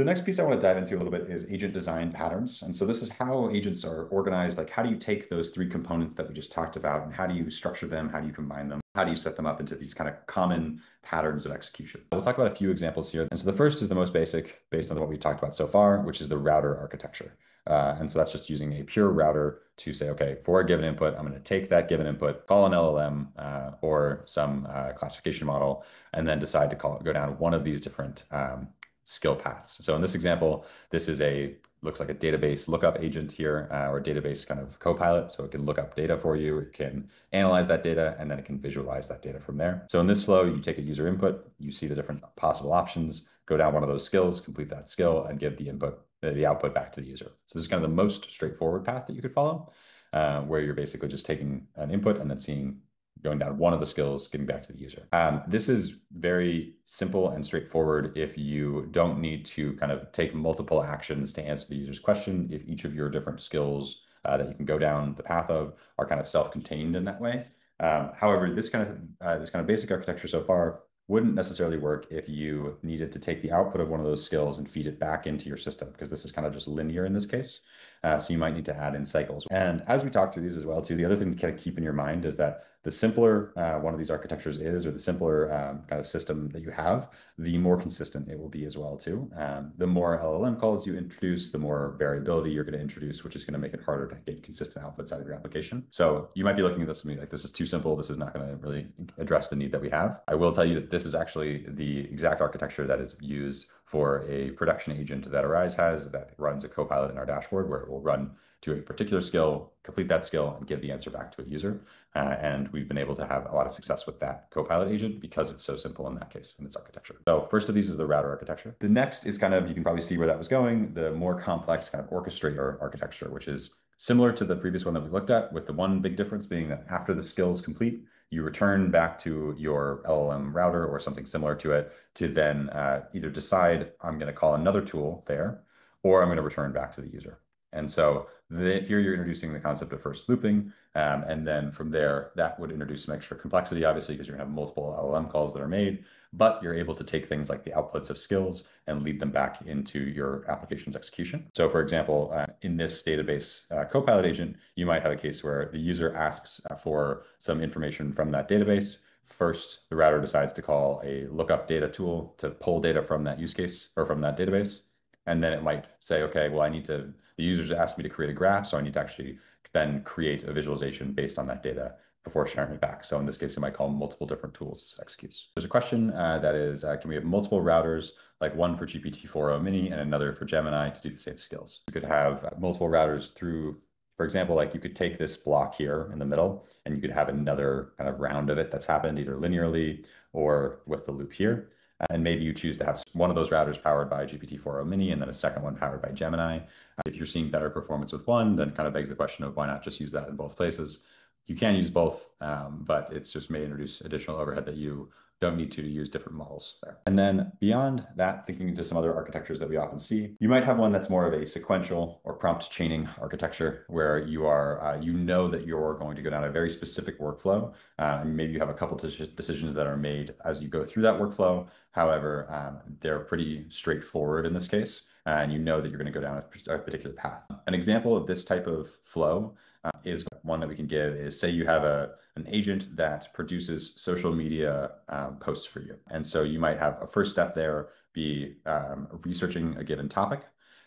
So the next piece I want to dive into a little bit is agent design patterns. And so this is how agents are organized. Like how do you take those three components that we just talked about and how do you structure them? How do you combine them? How do you set them up into these kind of common patterns of execution? We'll talk about a few examples here. And so the first is the most basic based on what we talked about so far, which is the router architecture. Uh, and so that's just using a pure router to say, okay, for a given input, I'm going to take that given input, call an LLM uh, or some uh, classification model, and then decide to call go down one of these different um, skill paths. So in this example, this is a looks like a database lookup agent here uh, or database kind of copilot. So it can look up data for you, it can analyze that data, and then it can visualize that data from there. So in this flow, you take a user input, you see the different possible options, go down one of those skills, complete that skill, and give the input, uh, the output back to the user. So this is kind of the most straightforward path that you could follow, uh, where you're basically just taking an input and then seeing going down one of the skills, getting back to the user. Um, this is very simple and straightforward if you don't need to kind of take multiple actions to answer the user's question. If each of your different skills uh, that you can go down the path of are kind of self-contained in that way. Um, however, this kind of uh, this kind of basic architecture so far wouldn't necessarily work if you needed to take the output of one of those skills and feed it back into your system because this is kind of just linear in this case. Uh, so you might need to add in cycles. And as we talk through these as well, too, the other thing to kind of keep in your mind is that the simpler uh, one of these architectures is, or the simpler um, kind of system that you have, the more consistent it will be as well too. Um, the more LLM calls you introduce, the more variability you're going to introduce, which is going to make it harder to get consistent outputs out of your application. So you might be looking at this and be like, this is too simple. This is not going to really address the need that we have. I will tell you that this is actually the exact architecture that is used for a production agent that Arize has that runs a copilot in our dashboard where it will run to a particular skill, complete that skill, and give the answer back to a user. Uh, and we've been able to have a lot of success with that Copilot agent because it's so simple in that case in its architecture. So first of these is the router architecture. The next is kind of, you can probably see where that was going, the more complex kind of orchestrator architecture, which is similar to the previous one that we looked at with the one big difference being that after the skill is complete, you return back to your LLM router or something similar to it to then uh, either decide I'm going to call another tool there, or I'm going to return back to the user. And so here you're introducing the concept of first looping. Um, and then from there, that would introduce some extra complexity, obviously, because you're going to have multiple LLM calls that are made, but you're able to take things like the outputs of skills and lead them back into your application's execution. So for example, uh, in this database uh, Copilot agent, you might have a case where the user asks uh, for some information from that database. First, the router decides to call a lookup data tool to pull data from that use case or from that database. And then it might say, okay, well, I need to the users asked me to create a graph, so I need to actually then create a visualization based on that data before sharing it back. So in this case, I might call multiple different tools as executes. There's a question uh, that is, uh, can we have multiple routers, like one for GPT-4o mini and another for Gemini to do the same skills? You could have uh, multiple routers through, for example, like you could take this block here in the middle and you could have another kind of round of it that's happened either linearly or with the loop here. And maybe you choose to have one of those routers powered by GPT-4o mini and then a second one powered by Gemini. If you're seeing better performance with one, then kind of begs the question of why not just use that in both places. You can use both, um, but it's just may introduce additional overhead that you don't need to, to use different models there. And then beyond that, thinking into some other architectures that we often see, you might have one that's more of a sequential or prompt chaining architecture where you are, uh, you know that you're going to go down a very specific workflow. Uh, and maybe you have a couple decisions that are made as you go through that workflow. However, um, they're pretty straightforward in this case, and you know that you're going to go down a particular path. An example of this type of flow uh, is one that we can give is say you have a an agent that produces social media um, posts for you. And so you might have a first step there be um, researching a given topic.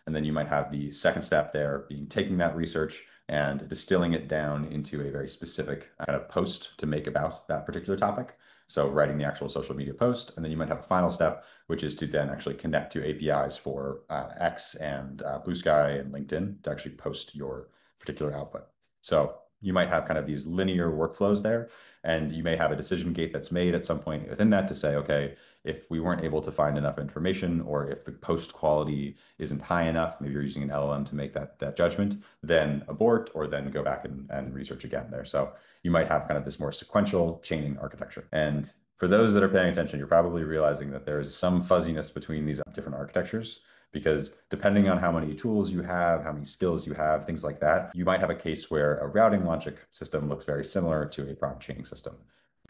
And then you might have the second step there being taking that research and distilling it down into a very specific kind of post to make about that particular topic. So writing the actual social media post. And then you might have a final step, which is to then actually connect to APIs for uh, X and uh, Bluesky and LinkedIn to actually post your particular output. So you might have kind of these linear workflows there, and you may have a decision gate that's made at some point within that to say, okay, if we weren't able to find enough information, or if the post quality isn't high enough, maybe you're using an LLM to make that that judgment, then abort, or then go back and, and research again there. So you might have kind of this more sequential chaining architecture. And for those that are paying attention, you're probably realizing that there's some fuzziness between these different architectures because depending on how many tools you have, how many skills you have, things like that, you might have a case where a routing logic system looks very similar to a prompt chaining system.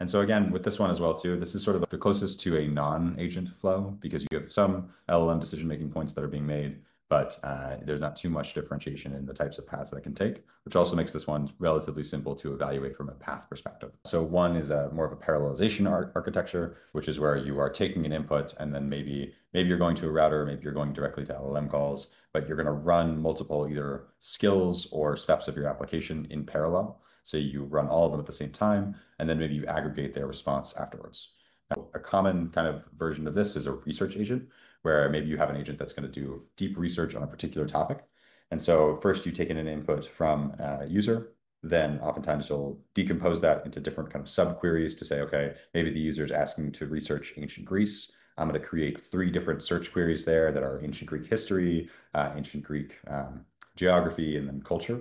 And so again, with this one as well too, this is sort of the closest to a non-agent flow because you have some LLM decision-making points that are being made, but uh, there's not too much differentiation in the types of paths that it can take, which also makes this one relatively simple to evaluate from a path perspective. So one is a more of a parallelization ar architecture, which is where you are taking an input and then maybe maybe you're going to a router, maybe you're going directly to LLM calls, but you're going to run multiple either skills or steps of your application in parallel. So you run all of them at the same time, and then maybe you aggregate their response afterwards. A common kind of version of this is a research agent, where maybe you have an agent that's going to do deep research on a particular topic. And so first you take in an input from a user, then oftentimes you'll decompose that into different kind of subqueries to say, okay, maybe the user is asking to research ancient Greece. I'm going to create three different search queries there that are ancient Greek history, uh, ancient Greek um, geography, and then culture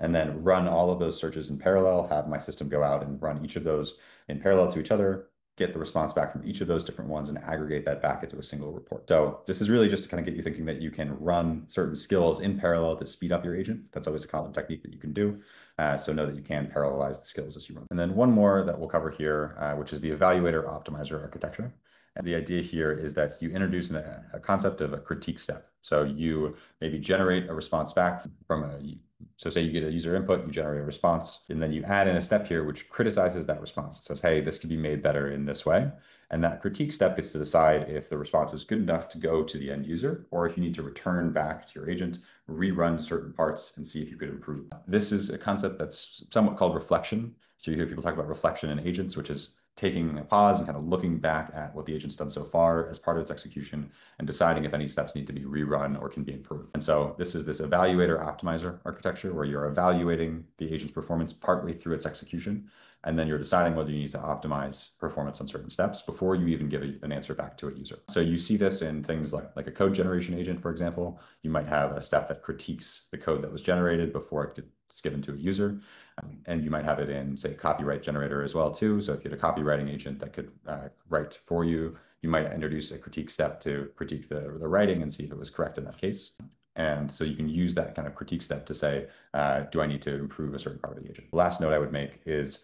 and then run all of those searches in parallel, have my system go out and run each of those in parallel to each other, get the response back from each of those different ones and aggregate that back into a single report. So this is really just to kind of get you thinking that you can run certain skills in parallel to speed up your agent. That's always a common technique that you can do. Uh, so know that you can parallelize the skills as you run. And then one more that we'll cover here, uh, which is the evaluator optimizer architecture. And the idea here is that you introduce a, a concept of a critique step. So you maybe generate a response back from a so say you get a user input, you generate a response, and then you add in a step here which criticizes that response. It says, hey, this could be made better in this way. And that critique step gets to decide if the response is good enough to go to the end user, or if you need to return back to your agent, rerun certain parts and see if you could improve. This is a concept that's somewhat called reflection. So you hear people talk about reflection in agents, which is taking a pause and kind of looking back at what the agent's done so far as part of its execution and deciding if any steps need to be rerun or can be improved. And so this is this evaluator optimizer architecture where you're evaluating the agent's performance partly through its execution. And then you're deciding whether you need to optimize performance on certain steps before you even give an answer back to a user. So you see this in things like, like a code generation agent, for example. You might have a step that critiques the code that was generated before it gets given to a user. Um, and you might have it in, say, copyright generator as well, too. So if you had a copywriting agent that could uh, write for you, you might introduce a critique step to critique the, the writing and see if it was correct in that case. And so you can use that kind of critique step to say, uh, do I need to improve a certain part of the agent? The last note I would make is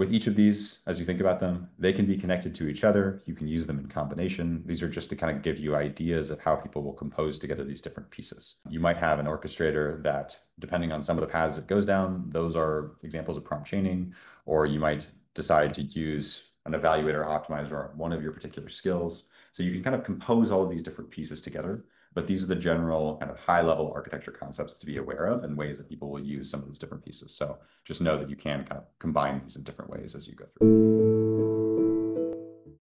with each of these, as you think about them, they can be connected to each other. You can use them in combination. These are just to kind of give you ideas of how people will compose together these different pieces. You might have an orchestrator that, depending on some of the paths it goes down, those are examples of prompt chaining, or you might decide to use an evaluator optimizer on one of your particular skills. So you can kind of compose all of these different pieces together but these are the general kind of high level architecture concepts to be aware of and ways that people will use some of these different pieces. So just know that you can kind of combine these in different ways as you go through.